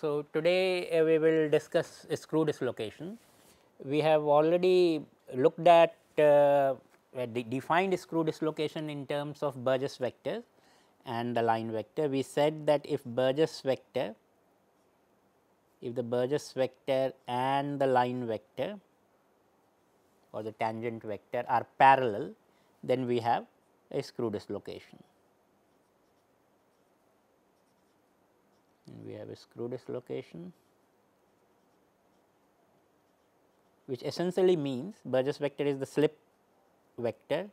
So, today uh, we will discuss screw dislocation. We have already looked at uh, the defined screw dislocation in terms of Burgers vector and the line vector. We said that if Burgers vector, if the Burgers vector and the line vector or the tangent vector are parallel, then we have a screw dislocation. And we have a screw dislocation which essentially means Burgers vector is the slip vector.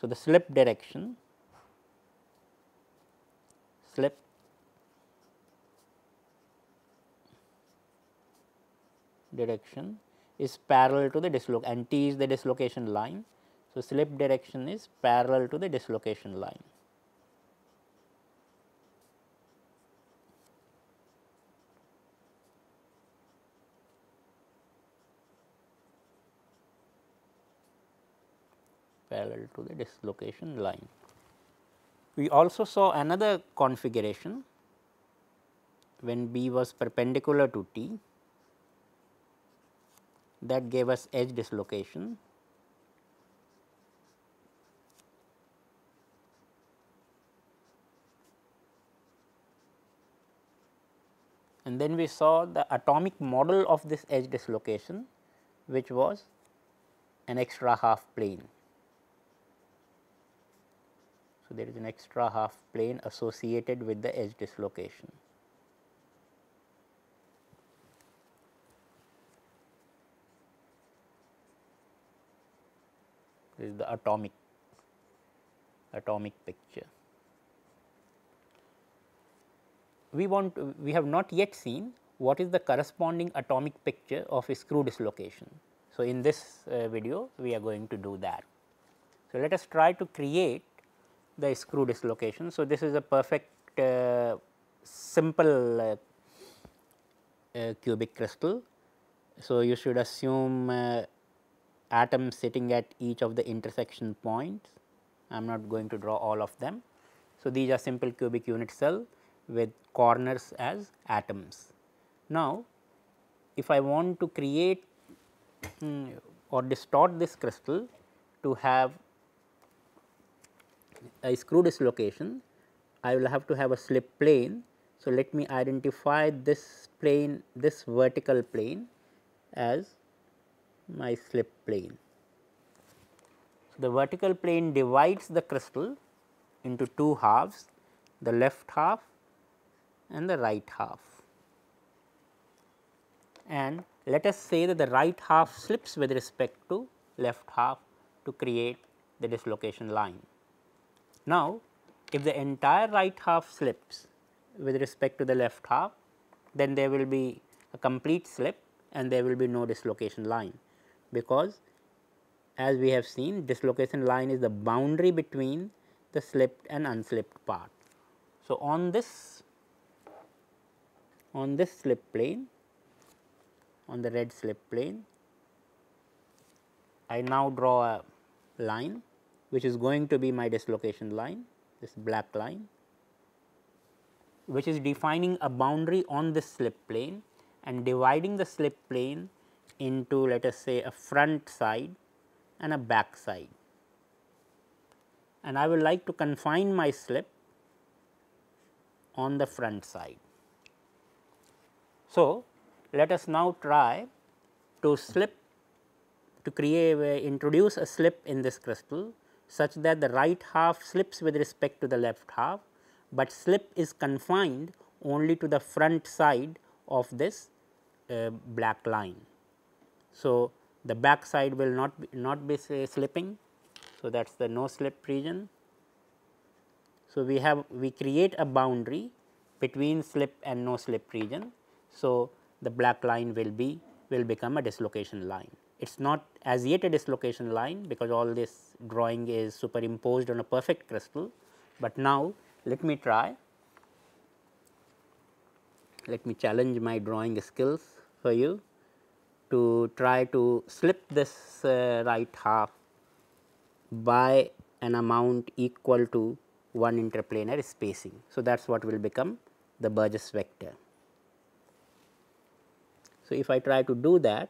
So, the slip direction slip direction is parallel to the dislocation and T is the dislocation line. So, slip direction is parallel to the dislocation line. Parallel to the dislocation line. We also saw another configuration when B was perpendicular to T that gave us edge dislocation. And then we saw the atomic model of this edge dislocation which was an extra half plane. So, there is an extra half plane associated with the edge dislocation. This is the atomic atomic picture. We want to, we have not yet seen what is the corresponding atomic picture of a screw dislocation. So, in this uh, video we are going to do that. So, let us try to create the screw dislocation. So, this is a perfect uh, simple uh, uh, cubic crystal. So, you should assume uh, atoms sitting at each of the intersection points. I am not going to draw all of them. So, these are simple cubic unit cell with corners as atoms. Now, if I want to create um, or distort this crystal to have a screw dislocation, I will have to have a slip plane. So, let me identify this plane, this vertical plane as my slip plane. So, the vertical plane divides the crystal into two halves, the left half and the right half. And let us say that the right half slips with respect to left half to create the dislocation line. Now, if the entire right half slips with respect to the left half, then there will be a complete slip and there will be no dislocation line, because as we have seen dislocation line is the boundary between the slipped and unslipped part. So, on this on this slip plane on the red slip plane, I now draw a line which is going to be my dislocation line this black line which is defining a boundary on this slip plane and dividing the slip plane into let us say a front side and a back side. And I would like to confine my slip on the front side. So, let us now try to slip to create introduce a slip in this crystal such that the right half slips with respect to the left half, but slip is confined only to the front side of this uh, black line. So, the back side will not be not be slipping. So, that is the no slip region. So, we have we create a boundary between slip and no slip region. So, the black line will be will become a dislocation line. It is not as yet a dislocation line because all this drawing is superimposed on a perfect crystal, but now let me try let me challenge my drawing skills for you to try to slip this uh, right half by an amount equal to one interplanar spacing. So, that is what will become the Burgers vector. So, if I try to do that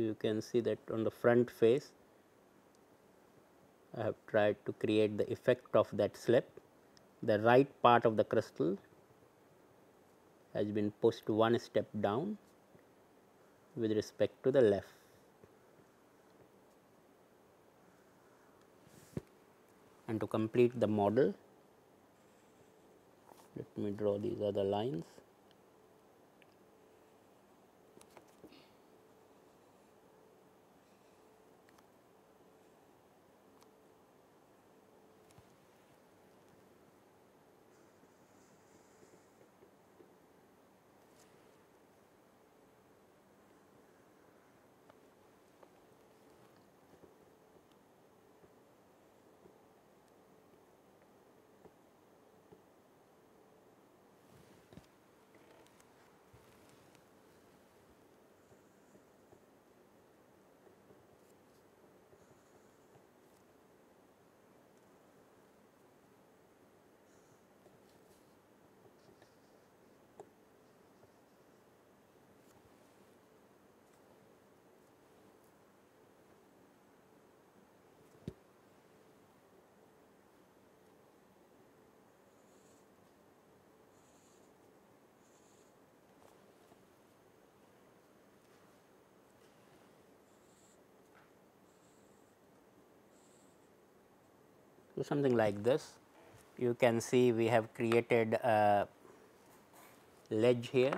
you can see that on the front face I have tried to create the effect of that slip. The right part of the crystal has been pushed one step down with respect to the left. And to complete the model, let me draw these other lines. So, something like this. You can see we have created a ledge here.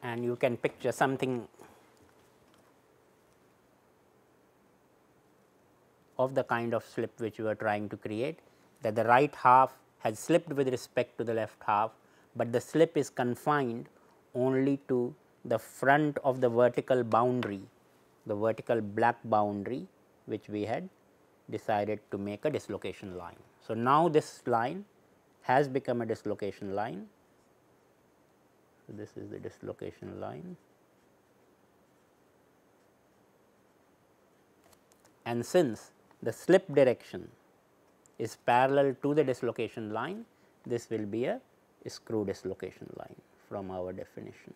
And you can picture something of the kind of slip which you are trying to create that the right half has slipped with respect to the left half, but the slip is confined only to the front of the vertical boundary the vertical black boundary which we had decided to make a dislocation line. So, now this line has become a dislocation line. So, this is the dislocation line and since the slip direction is parallel to the dislocation line, this will be a screw dislocation line from our definition.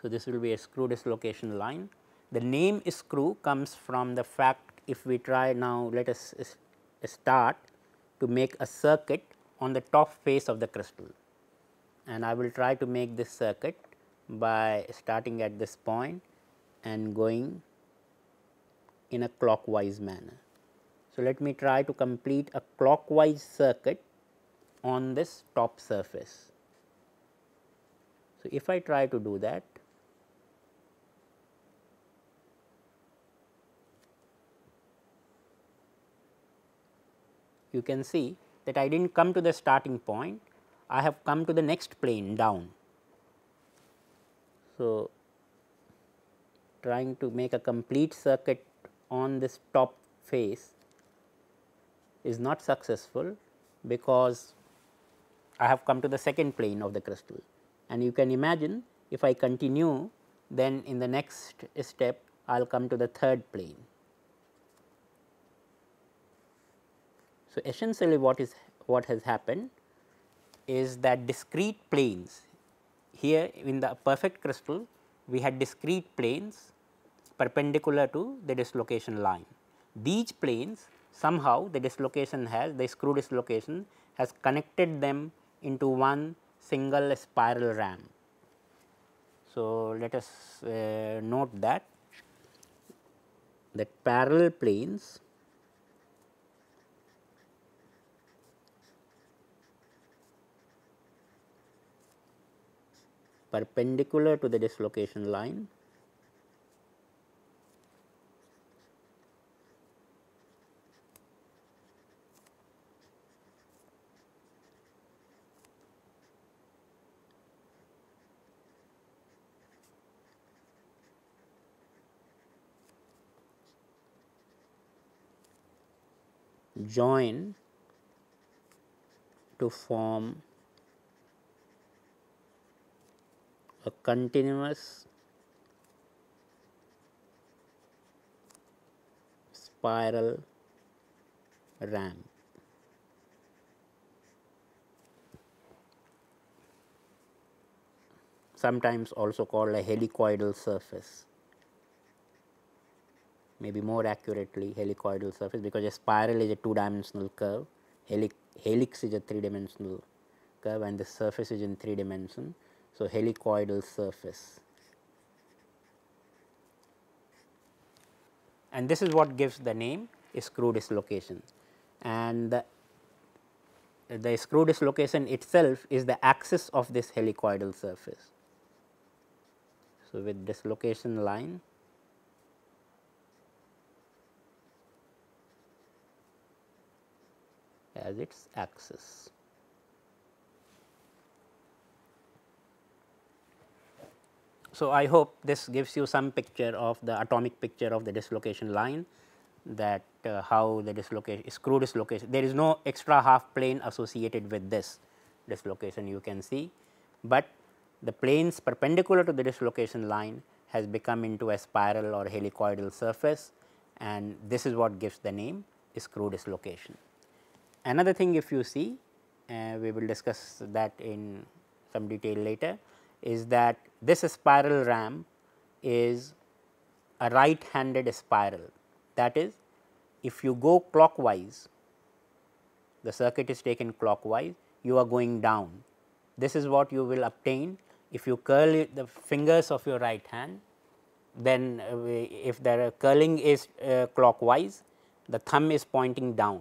So, this will be a screw dislocation line. The name screw comes from the fact if we try now let us start to make a circuit on the top face of the crystal and I will try to make this circuit by starting at this point and going in a clockwise manner. So, let me try to complete a clockwise circuit on this top surface. So, if I try to do that you can see that I did not come to the starting point, I have come to the next plane down. So, trying to make a complete circuit on this top face is not successful because I have come to the second plane of the crystal and you can imagine if I continue then in the next step I will come to the third plane. So, essentially what is what has happened is that discrete planes here in the perfect crystal we had discrete planes perpendicular to the dislocation line. These planes somehow the dislocation has the screw dislocation has connected them into one single spiral ram. So, let us uh, note that that parallel planes perpendicular to the dislocation line. Join to form a continuous spiral ramp. sometimes also called a helicoidal surface maybe more accurately helicoidal surface because a spiral is a two dimensional curve, Helic, helix is a three dimensional curve and the surface is in three dimension. So, helicoidal surface and this is what gives the name screw dislocation and the, the screw dislocation itself is the axis of this helicoidal surface. So, with dislocation line as its axis. So, I hope this gives you some picture of the atomic picture of the dislocation line that uh, how the dislocation screw dislocation there is no extra half plane associated with this dislocation you can see, but the planes perpendicular to the dislocation line has become into a spiral or helicoidal surface and this is what gives the name screw dislocation. Another thing if you see uh, we will discuss that in some detail later is that this spiral ramp is a right handed spiral. That is if you go clockwise the circuit is taken clockwise you are going down. This is what you will obtain. If you curl the fingers of your right hand then uh, if the curling is uh, clockwise the thumb is pointing down.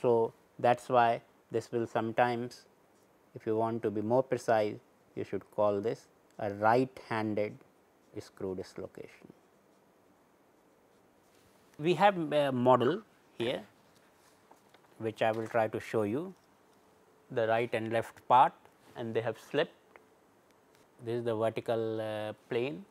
So, that is why this will sometimes if you want to be more precise you should call this a right handed screw dislocation. We have a model here which I will try to show you the right and left part and they have slipped. This is the vertical uh, plane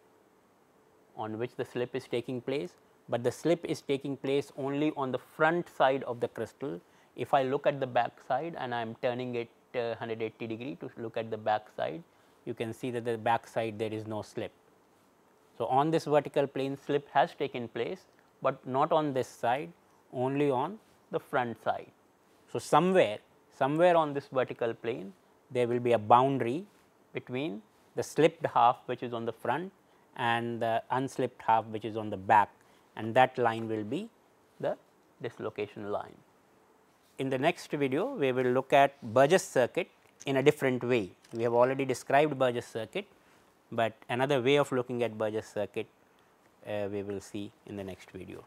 on which the slip is taking place, but the slip is taking place only on the front side of the crystal if I look at the back side and I am turning it uh, 180 degree to look at the back side, you can see that the back side there is no slip. So, on this vertical plane slip has taken place, but not on this side only on the front side. So, somewhere somewhere on this vertical plane there will be a boundary between the slipped half which is on the front and the unslipped half which is on the back and that line will be the dislocation line in the next video we will look at Burgers circuit in a different way. We have already described Burgers circuit, but another way of looking at Burgers circuit uh, we will see in the next video.